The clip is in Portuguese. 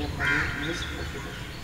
departamento municipal.